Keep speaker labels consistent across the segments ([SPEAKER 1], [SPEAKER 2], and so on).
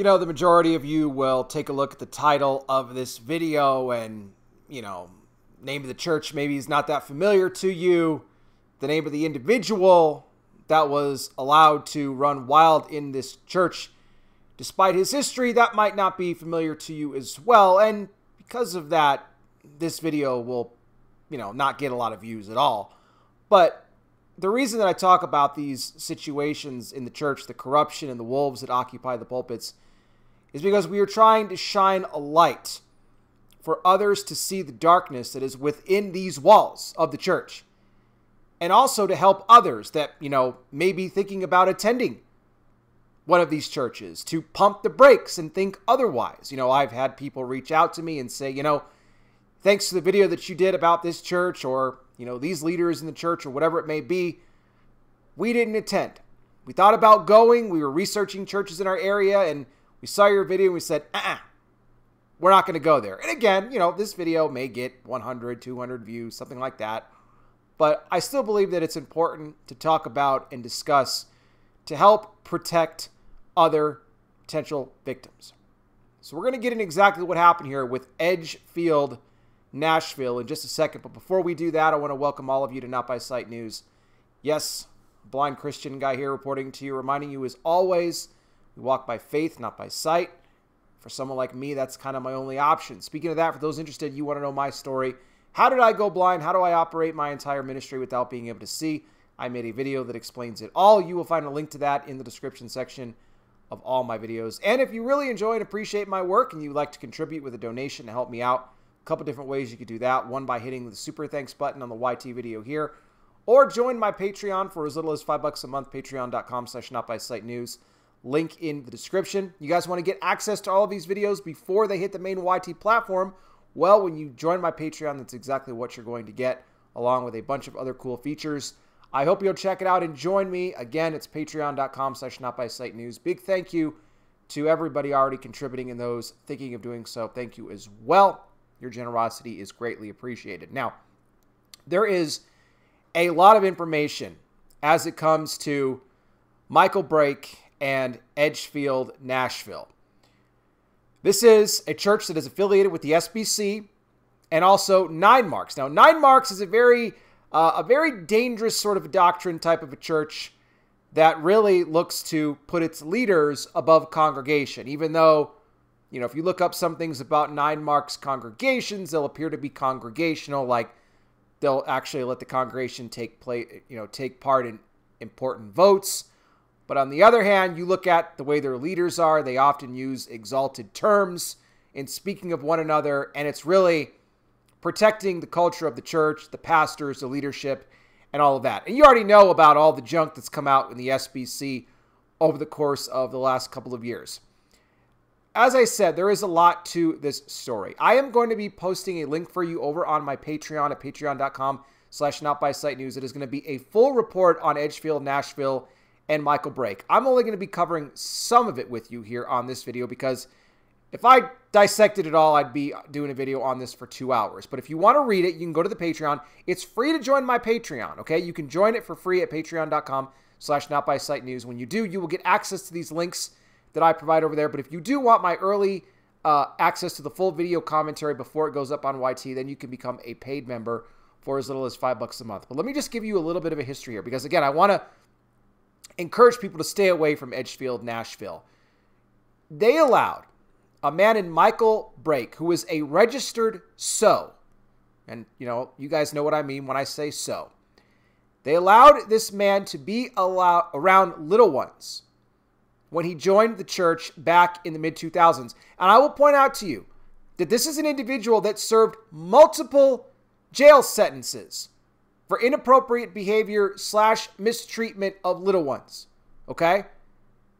[SPEAKER 1] You know, the majority of you will take a look at the title of this video and, you know, name of the church maybe is not that familiar to you. The name of the individual that was allowed to run wild in this church, despite his history, that might not be familiar to you as well. And because of that, this video will, you know, not get a lot of views at all. But the reason that I talk about these situations in the church, the corruption and the wolves that occupy the pulpits, is because we are trying to shine a light for others to see the darkness that is within these walls of the church. And also to help others that, you know, may be thinking about attending one of these churches to pump the brakes and think otherwise. You know, I've had people reach out to me and say, you know, thanks to the video that you did about this church or, you know, these leaders in the church or whatever it may be, we didn't attend. We thought about going. We were researching churches in our area and we saw your video and we said, uh uh-uh, we're not going to go there. And again, you know, this video may get 100, 200 views, something like that. But I still believe that it's important to talk about and discuss to help protect other potential victims. So we're going to get into exactly what happened here with Edgefield Nashville in just a second. But before we do that, I want to welcome all of you to Not by Sight News. Yes, blind Christian guy here reporting to you, reminding you as always, we walk by faith, not by sight. For someone like me, that's kind of my only option. Speaking of that, for those interested, you want to know my story. How did I go blind? How do I operate my entire ministry without being able to see? I made a video that explains it all. You will find a link to that in the description section of all my videos. And if you really enjoy and appreciate my work and you'd like to contribute with a donation to help me out, a couple different ways you could do that. One by hitting the super thanks button on the YT video here, or join my Patreon for as little as five bucks a month, patreon.com slash not by sight news. Link in the description. You guys want to get access to all of these videos before they hit the main YT platform? Well, when you join my Patreon, that's exactly what you're going to get, along with a bunch of other cool features. I hope you'll check it out and join me. Again, it's patreon.com slash not by news. Big thank you to everybody already contributing in those, thinking of doing so. Thank you as well. Your generosity is greatly appreciated. Now, there is a lot of information as it comes to Michael Brake and Edgefield, Nashville. This is a church that is affiliated with the SBC and also Nine Marks. Now, Nine Marks is a very uh, a very dangerous sort of doctrine type of a church that really looks to put its leaders above congregation, even though you know, if you look up some things about Nine Marks congregations, they'll appear to be congregational, like they'll actually let the congregation take play, you know, take part in important votes. But on the other hand, you look at the way their leaders are, they often use exalted terms in speaking of one another, and it's really protecting the culture of the church, the pastors, the leadership, and all of that. And you already know about all the junk that's come out in the SBC over the course of the last couple of years as I said, there is a lot to this story. I am going to be posting a link for you over on my Patreon at patreon.com slash not by sight news. It is going to be a full report on Edgefield, Nashville, and Michael Brake. I'm only going to be covering some of it with you here on this video because if I dissected it all, I'd be doing a video on this for two hours. But if you want to read it, you can go to the Patreon. It's free to join my Patreon, okay? You can join it for free at patreon.com slash not by sight news. When you do, you will get access to these links that I provide over there. But if you do want my early uh, access to the full video commentary before it goes up on YT, then you can become a paid member for as little as five bucks a month. But let me just give you a little bit of a history here because, again, I want to encourage people to stay away from Edgefield, Nashville. They allowed a man in Michael Brake, who is a registered so, and you know, you guys know what I mean when I say so. They allowed this man to be allowed around little ones when he joined the church back in the mid 2000s. And I will point out to you that this is an individual that served multiple jail sentences for inappropriate behavior slash mistreatment of little ones. Okay?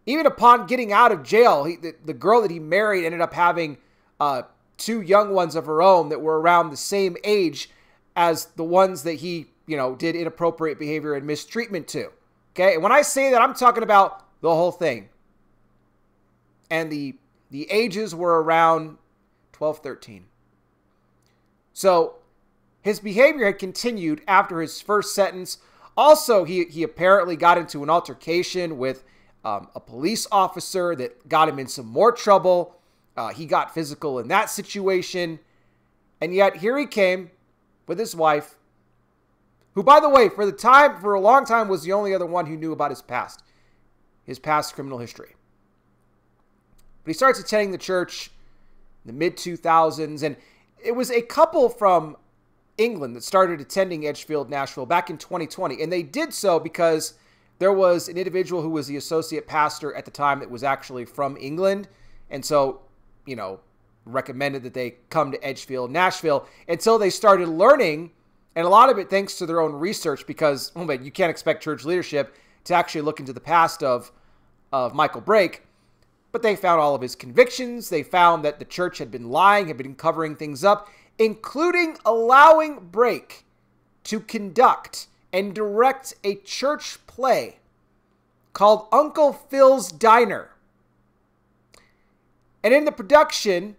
[SPEAKER 1] Even upon getting out of jail, he, the, the girl that he married ended up having uh, two young ones of her own that were around the same age as the ones that he, you know, did inappropriate behavior and mistreatment to. Okay? And when I say that, I'm talking about the whole thing and the the ages were around 12, 13. So his behavior had continued after his first sentence. Also, he, he apparently got into an altercation with um, a police officer that got him in some more trouble. Uh, he got physical in that situation. And yet, here he came with his wife, who, by the way, for the time, for a long time, was the only other one who knew about his past, his past criminal history. But he starts attending the church in the mid 2000s, and it was a couple from England that started attending Edgefield Nashville back in 2020. And they did so because there was an individual who was the associate pastor at the time that was actually from England. And so, you know, recommended that they come to Edgefield, Nashville until they started learning. And a lot of it thanks to their own research because, oh man, you can't expect church leadership to actually look into the past of, of Michael Brake. But they found all of his convictions. They found that the church had been lying, had been covering things up, including allowing Brake to conduct and direct a church play called Uncle Phil's Diner. And in the production,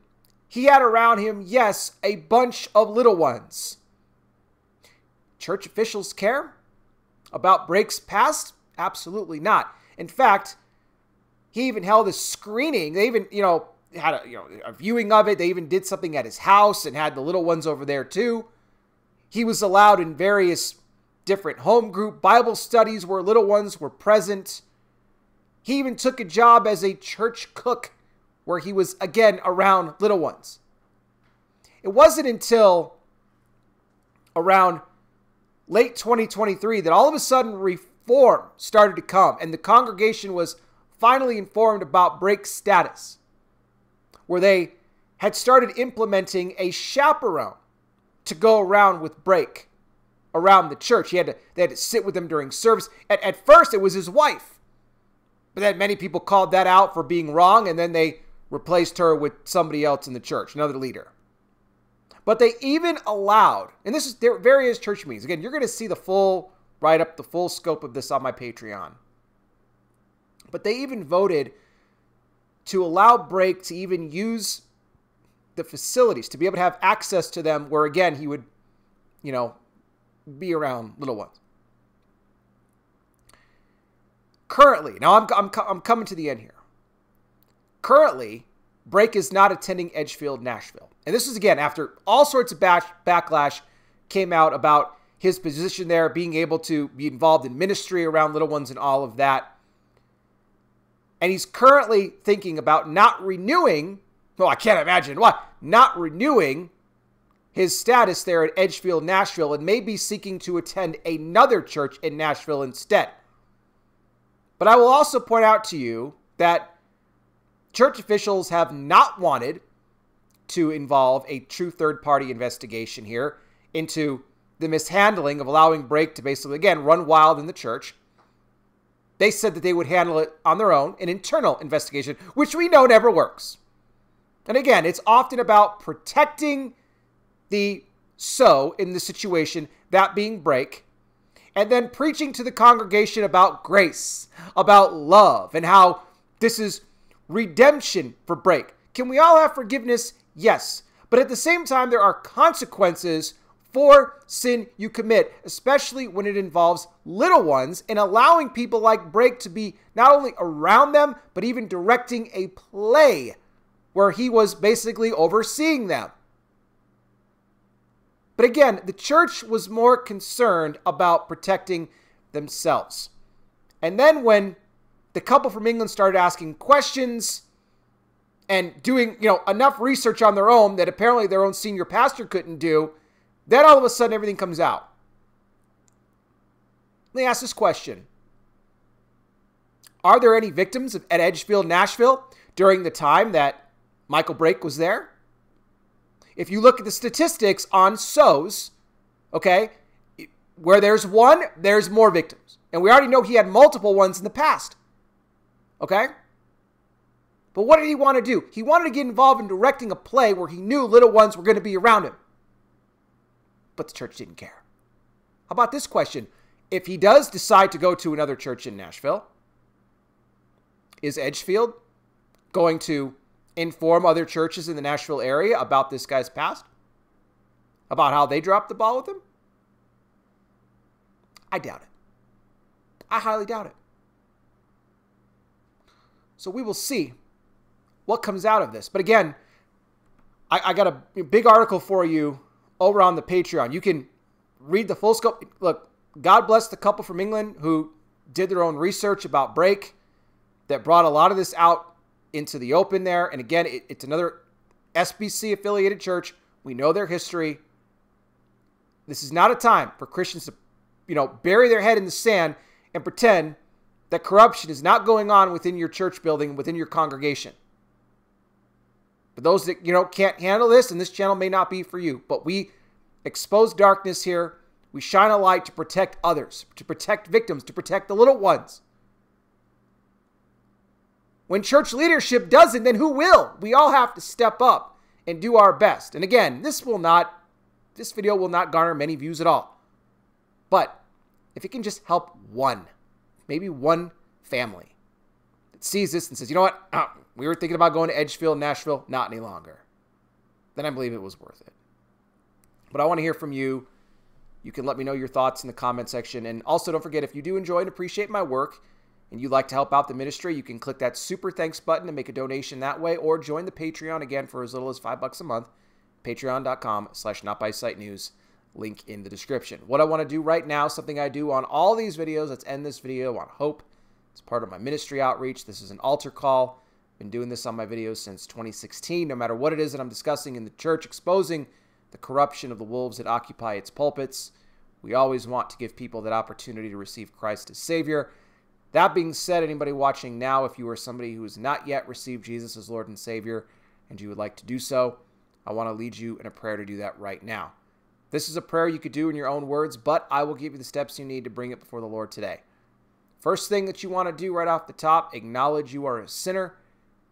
[SPEAKER 1] he had around him, yes, a bunch of little ones. Church officials care about Brake's past? Absolutely not. In fact, he even held a screening. They even, you know, had a, you know, a viewing of it. They even did something at his house and had the little ones over there too. He was allowed in various different home group Bible studies where little ones were present. He even took a job as a church cook where he was again around little ones. It wasn't until around late 2023 that all of a sudden reform started to come and the congregation was finally informed about Brake status, where they had started implementing a chaperone to go around with Brake around the church. He had to, they had to sit with him during service. At, at first, it was his wife. But then many people called that out for being wrong, and then they replaced her with somebody else in the church, another leader. But they even allowed, and this is there various church meetings. Again, you're going to see the full write up, the full scope of this on my Patreon. But they even voted to allow Brake to even use the facilities, to be able to have access to them, where again, he would, you know, be around little ones. Currently, now I'm, I'm, I'm coming to the end here. Currently, Brake is not attending Edgefield, Nashville. And this is again after all sorts of back, backlash came out about his position there, being able to be involved in ministry around little ones and all of that. And he's currently thinking about not renewing, well, I can't imagine what, not renewing his status there at Edgefield, Nashville, and may be seeking to attend another church in Nashville instead. But I will also point out to you that church officials have not wanted to involve a true third party investigation here into the mishandling of allowing Brake to basically, again, run wild in the church. They said that they would handle it on their own, an internal investigation, which we know never works. And again, it's often about protecting the so in the situation, that being Brake, and then preaching to the congregation about grace, about love, and how this is redemption for Brake. Can we all have forgiveness? Yes. But at the same time, there are consequences for sin you commit, especially when it involves little ones, and allowing people like Brake to be not only around them, but even directing a play where he was basically overseeing them. But again, the church was more concerned about protecting themselves. And then when the couple from England started asking questions and doing, you know, enough research on their own that apparently their own senior pastor couldn't do, then all of a sudden everything comes out. Let me ask this question. Are there any victims at Edgefield, Nashville during the time that Michael Brake was there? if you look at the statistics on SOs, okay, where there's one, there's more victims. And we already know he had multiple ones in the past. Okay? But what did he want to do? He wanted to get involved in directing a play where he knew little ones were going to be around him. But the church didn't care. How about this question? If he does decide to go to another church in Nashville, is Edgefield going to inform other churches in the Nashville area about this guy's past? About how they dropped the ball with him? I doubt it. I highly doubt it. So we will see what comes out of this. But again, I, I got a big article for you over on the Patreon. You can read the full scope. Look, God bless the couple from England who did their own research about Brake that brought a lot of this out into the open there. And again, it, it's another SBC affiliated church. We know their history. This is not a time for Christians to, you know, bury their head in the sand and pretend that corruption is not going on within your church building, within your congregation. For those that, you know, can't handle this, and this channel may not be for you, but we expose darkness here. We shine a light to protect others, to protect victims, to protect the little ones. When church leadership doesn't, then who will? We all have to step up and do our best. And again, this will not, this video will not garner many views at all. But if it can just help one, maybe one family that sees this and says, you know what, uh, we were thinking about going to Edgefield, Nashville, not any longer, then I believe it was worth it. But I want to hear from you. You can let me know your thoughts in the comment section. And also, don't forget if you do enjoy and appreciate my work, and you'd like to help out the ministry, you can click that super thanks button and make a donation that way, or join the Patreon again for as little as five bucks a month. Patreon.com slash not by sight news. Link in the description. What I want to do right now, something I do on all these videos, let's end this video on hope. It's part of my ministry outreach. This is an altar call. Been doing this on my videos since 2016. No matter what it is that I'm discussing in the church, exposing the corruption of the wolves that occupy its pulpits. We always want to give people that opportunity to receive Christ as Savior. That being said, anybody watching now, if you are somebody who has not yet received Jesus as Lord and Savior and you would like to do so, I want to lead you in a prayer to do that right now. This is a prayer you could do in your own words, but I will give you the steps you need to bring it before the Lord today. First thing that you want to do right off the top, acknowledge you are a sinner.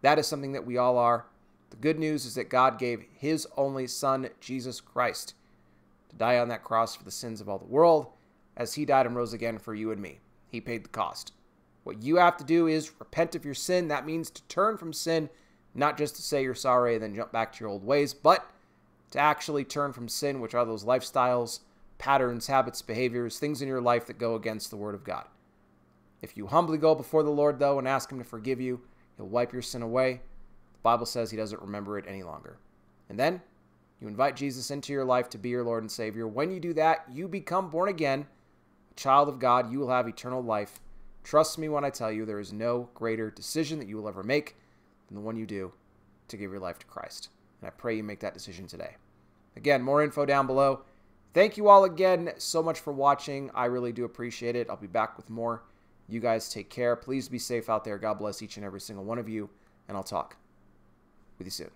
[SPEAKER 1] That is something that we all are. The good news is that God gave his only Son, Jesus Christ, to die on that cross for the sins of all the world, as he died and rose again for you and me. He paid the cost. What you have to do is repent of your sin. That means to turn from sin, not just to say you're sorry and then jump back to your old ways, but to actually turn from sin, which are those lifestyles, patterns, habits, behaviors, things in your life that go against the Word of God. If you humbly go before the Lord, though, and ask Him to forgive you, He'll wipe your sin away. The Bible says He doesn't remember it any longer. And then you invite Jesus into your life to be your Lord and Savior. When you do that, you become born again, a child of God. You will have eternal life Trust me when I tell you there is no greater decision that you will ever make than the one you do to give your life to Christ. And I pray you make that decision today. Again, more info down below. Thank you all again so much for watching. I really do appreciate it. I'll be back with more. You guys take care. Please be safe out there. God bless each and every single one of you. And I'll talk with you soon.